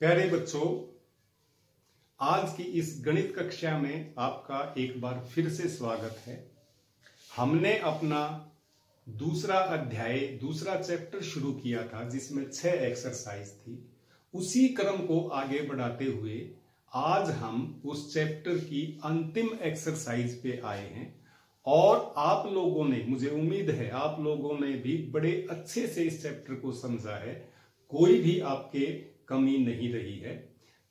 प्यारे बच्चों, आज की इस गणित कक्षा में आपका एक बार फिर से स्वागत है। हमने अपना दूसरा अध्याय, दूसरा चैप्टर शुरू किया था, जिसमें छह एक्सरसाइज थी। उसी क्रम को आगे बढ़ाते हुए आज हम उस चैप्टर की अंतिम एक्सरसाइज पे आए हैं। और आप लोगों ने, मुझे उम्मीद है, आप लोगों ने भी बड़े अच्छे से इस चैप्टर को समझा है। कोई भी आपके कमी नहीं रही है।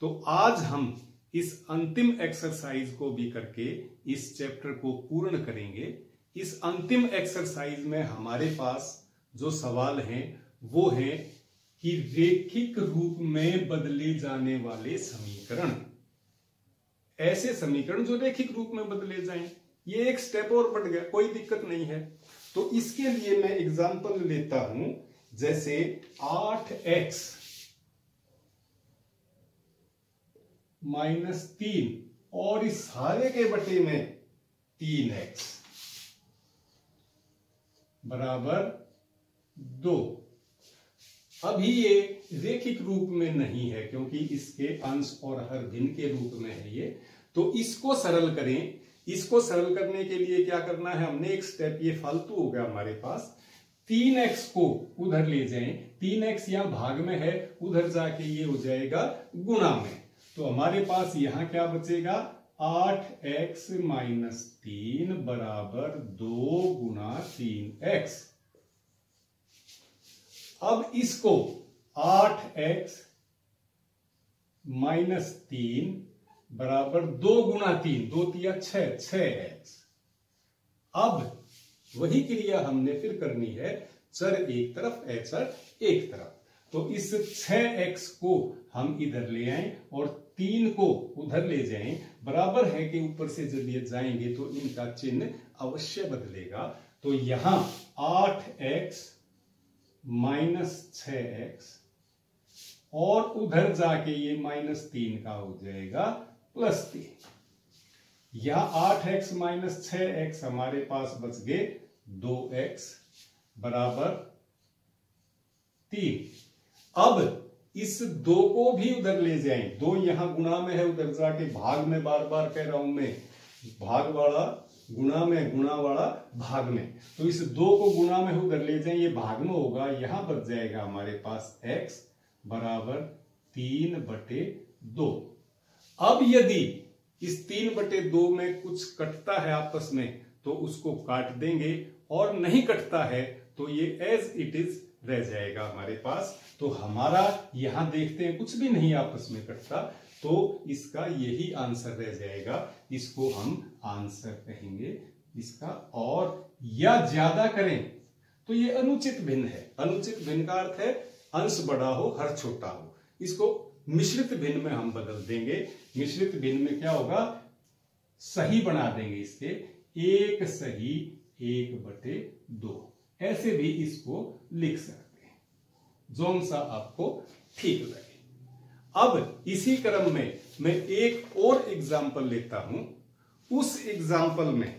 तो आज हम इस अंतिम एक्सरसाइज को भी करके इस चैप्टर को पूर्ण करेंगे। इस अंतिम एक्सरसाइज में हमारे पास जो सवाल हैं, वो है कि रेखिक रूप में बदले जाने वाले समीकरण। ऐसे समीकरण जो रेखिक रूप में बदले जाएँ, ये एक स्टेप और बढ़ गया, कोई दिक्कत नहीं है। तो इसके लिए मैं एग्जांपल लेता हूँ, जैसे आठ एक्स माइनस तीन, और इस सारे के बटे में तीन एक्स बराबर दो। अभी ये रेखिक रूप में नहीं है, क्योंकि इसके अंश और हर भिन्न के रूप में है ये। तो इसको सरल करें। इसको सरल करने के लिए क्या करना है हमने? एक स्टेप ये फालतू हो गया हमारे पास। तीन एक्स को उधर ले जाएँ। तीन एक्स यहाँ भाग में है, उधर जाके ये हो जाएगा गुणा में। तो हमारे पास यहाँ क्या बचेगा? आठ एक्स माइनस तीन बराबर दो गुना तीन एक्स। अब इसको आठ एक्स माइनस तीन बराबर दो गुना तीन, दो तिया छ छ एक्स। अब वही क्रिया हमने फिर करनी है चर एक तरफ़ चर एक तरफ़। तो इस छ एक्स को हम इधर ले आए और तीन को उधर ले जाएँ। बराबर है कि ऊपर से जब ये जाएँगे तो इनका चिन्ह अवश्य बदलेगा। तो यहाँ आठ एक्स माइनस छ एक्स और उधर जाके ये माइनस तीन का हो जाएगा प्लस तीन। यह आठ एक्स माइनस छ एक्स हमारे पास बच गए दो एक्स बराबर तीन। अब इस दो को भी उधर ले जाए। दो यहाँ गुणा में है, उधर जाके भाग में बार बार कह रहा हूँ मैं। भाग वाला गुणा में गुणा वाला भाग में। तो इस दो को गुणा में उधर ले जाए, ये भाग में होगा, यहाँ बच जाएगा हमारे पास x बराबर तीन बटे दो। अब यदि इस तीन बटे दो में कुछ कटता है आपस में तो उसको काट देंगे, और नहीं कटता है तो ये एज इट इज़ रह जाएगा हमारे पास तो हमारा यहाँ देखते हैं, कुछ भी नहीं आपस में कटता तो इसका यही आंसर रह जाएगा। इसको हम आंसर कहेंगे इसका, और या ज़्यादा करें तो ये अनुचित भिन्न है। अनुचित भिन्न का अर्थ है, अंश बड़ा हो, हर छोटा हो। इसको मिश्रित भिन्न में हम बदल देंगे। मिश्रित भिन्न में क्या होगा? सही बना देंगे इसके। एक सही, एक बटे दो। ऐसे भी इसको लिख सकते जोन सा आपको ठीक लगे। अब इसी क्रम में मैं एक और एग्ज़ाम्पल लेता हूँ। उस एग्ज़ाम्पल में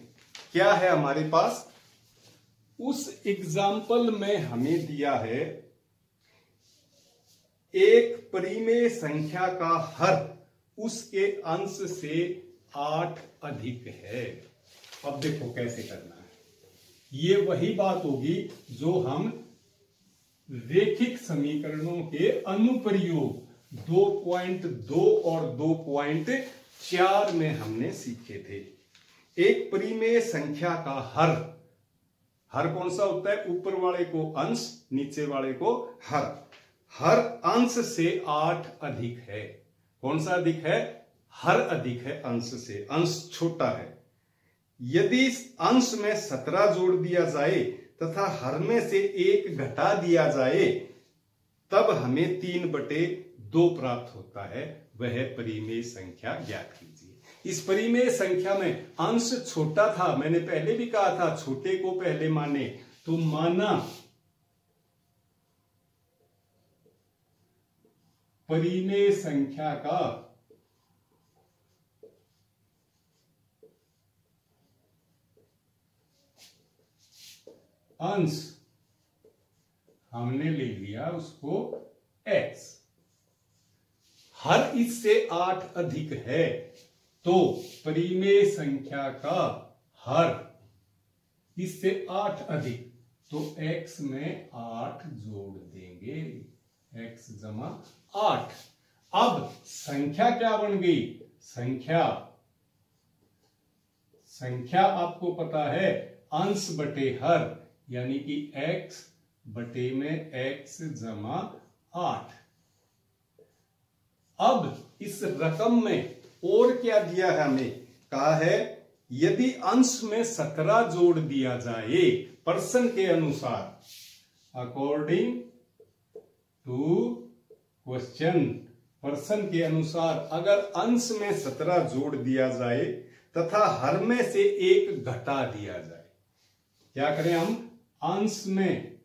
क्या है हमारे पास? उस एग्ज़ाम्पल में हमें दिया है एक परिमेय संख्या का हर उसके अंश से आठ अधिक है। अब देखो कैसे करना है। ये वही बात होगी जो हम रेखिक समीकरणों के अनुप्रयोग। 2.2 और 2.4 में हमने सीखे थे। एक परिमेय संख्या का हर। हर कौन सा होता है? ऊपर वाले को अंश, नीचे वाले को हर। हर अंश से आठ अधिक है। कौन सा अधिक है? हर अधिक है अंश से। अंश छोटा है। यदि अंश में सत्रह जोड़ दिया जाए तथा हर में से एक घटा दिया जाए, तब हमें तीन बटे दो प्राप्त होता है। वह परिमेय संख्या ज्ञात कीजिए। इस परिमेय संख्या में अंश छोटा था, मैंने पहले भी कहा था, छोटे को पहले माने तो माना परिमेय संख्या का अंश हमने ले लिया उसको x हर इससे आठ अधिक है तो परिमेय संख्या का हर इससे आठ अधिक तो x में आठ जोड़ देंगे। X जमा आठ। अब संख्या क्या बन गई? संख्या। संख्या आपको पता है, अंश बटे हर। यानी कि x बटे में x जमा आठ। अब इस रकम में और क्या दिया है हमें? कहा है, यदि अंश में सत्रह जोड़ दिया जाए पर्सन के अनुसार अकॉर्डिंग टू क्वेश्चन पर्सन के अनुसार अगर अंश में सत्रह जोड़ दिया जाए, तथा हर में से एक घटा दिया जाए, क्या करें हम? अंश में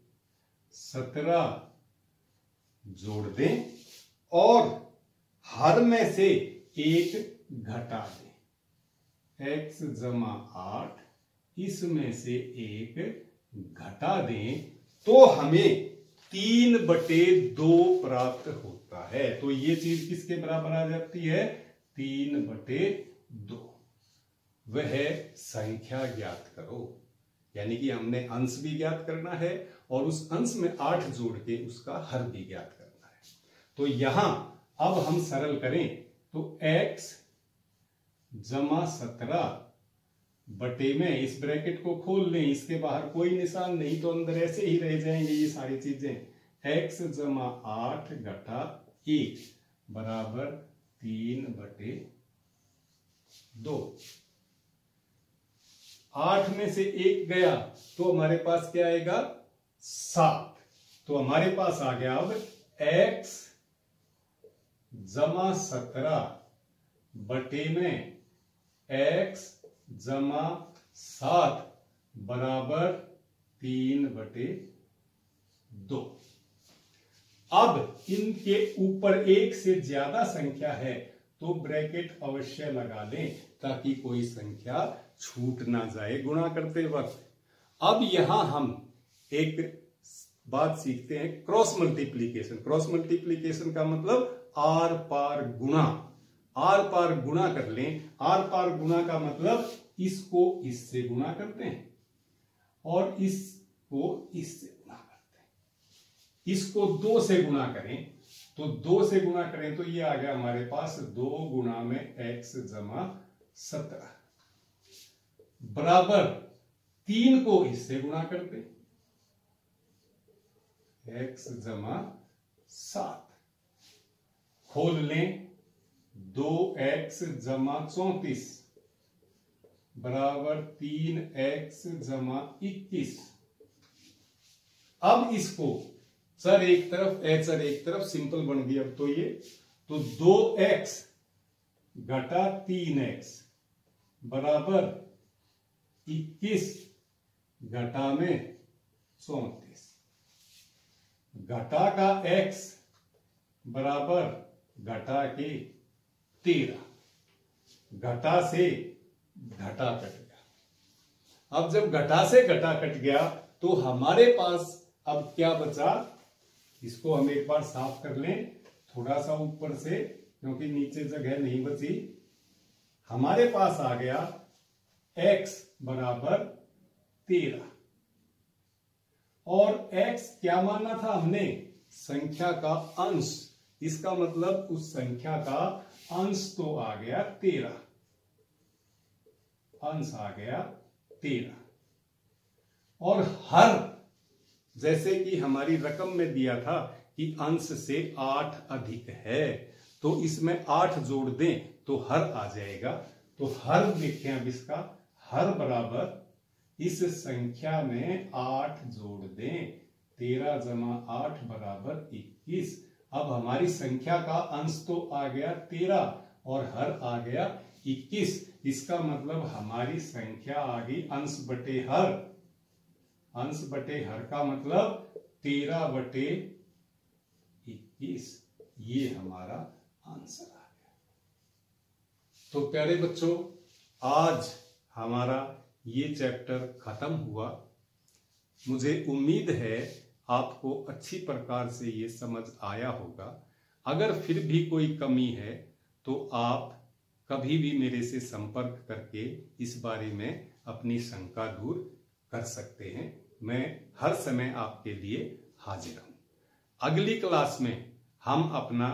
सत्रह जोड़ दें और हर में से एक घटा दें। एक्स जमा आठ इसमें से एक घटा दें तो हमें तीन बटे दो प्राप्त होता है। तो ये चीज़ किसके बराबर आ जाती है? तीन बटे दो। वह संख्या ज्ञात करो। यानी कि हमने अंश भी ज्ञात करना है और उस अंश में आठ जोड़ के उसका हर भी ज्ञात करना है। तो यहाँ अब हम सरल करें तो x जमा सत्रह बटे में इस ब्रैकेट को खोल लें, इसके बाहर कोई निशान नहीं तो अंदर ऐसे ही रह जाएँगे ये सारी चीज़ें। x जमा आठ घटा एक बराबर तीन बटे दो आठ में से एक गया तो हमारे पास क्या आएगा? सात। तो हमारे पास आ गया अब x जमा सत्रह बटे में x जमा सात बराबर तीन बटे दो। अब इनके ऊपर एक से ज़्यादा संख्या है तो ब्रैकेट अवश्य लगा दें ताकि कोई संख्या छूट ना जाए, गुणा करते वक्त। अब यहाँ हम एक बात सीखते हैं क्रॉस मल्टीप्लीकेशन क्रॉस मल्टीप्लीकेशन का मतलब आर पार गुणा। आर पार गुणा कर लें। आर पार गुणा का मतलब इसको इससे गुणा करते हैं और इसको इससे गुणा करते हैं। इसको दो से गुणा करें तो दो से गुणा करें तो ये आ गया हमारे पास दो गुणा में एक्स जमा सत्रह। बराबर तीन को इससे गुणा करते एक्स जमा सात। खोल लें। दो एक्स जमा चौतीस। बराबर तीन एक्स जमा इक्कीस। अब इसको सर एक तरफ़ चर एक तरफ़, सिंपल बन गई अब तो ये। तो दो एक्स घटा तीन एक्स बराबर इक्कीस घटा में चौतीस घटा का x बराबर घटा के तेरह। घटा से घटा कट गया। अब जब घटा से घटा कट गया तो हमारे पास अब क्या बचा? इसको हम एक बार साफ़ कर लें, थोड़ा सा ऊपर से, क्योंकि नीचे जगह नहीं बची। हमारे पास आ गया x बराबर तेरह। और x क्या मानना था हमने? संख्या का अंश। इसका मतलब उस संख्या का अंश तो आ गया तेरह। अंश आ गया तेरह। और हर, जैसे कि हमारी रकम में दिया था कि अंश से आठ अधिक है तो इसमें आठ जोड़ दें तो हर आ जाएगा। तो हर देखें अब इसका हर बराबर इस संख्या में आठ जोड़ दें। तेरह जमा आठ बराबर इक्कीस। अब हमारी संख्या का अंश तो आ गया तेरह और हर आ गया इक्कीस। इसका मतलब हमारी संख्या आ गई अंश बटे हर। अंश बटे हर का मतलब तेरह बटे इक्कीस। ये हमारा आंसर आ गया। तो प्यारे बच्चों, आज हमारा ये चैप्टर खत्म हुआ। मुझे उम्मीद है आपको अच्छी प्रकार से ये समझ आया होगा। अगर फिर भी कोई कमी है तो आप कभी भी मेरे से संपर्क करके इस बारे में अपनी शंका दूर कर सकते हैं। मैं हर समय आपके लिए हाजिर हूँ। अगली क्लास में हम अपना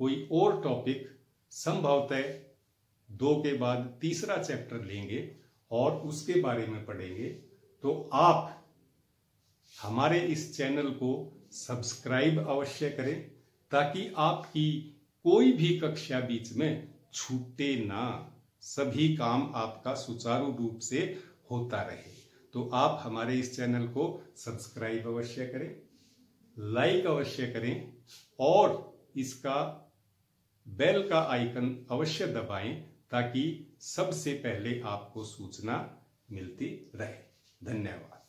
कोई और टॉपिक संभवतः दो के बाद तीसरा चैप्टर लेंगे और उसके बारे में पढ़ेंगे। तो आप हमारे इस चैनल को सब्सक्राइब अवश्य करें ताकि आपकी कोई भी कक्षा बीच में छूटे ना सभी काम आपका सुचारू रूप से होता रहे। तो आप हमारे इस चैनल को सब्सक्राइब अवश्य करें, लाइक अवश्य करें और इसका बेल का आइकन अवश्य दबाएँ ताकि सबसे पहले आपको सूचना मिलती रहे। धन्यवाद।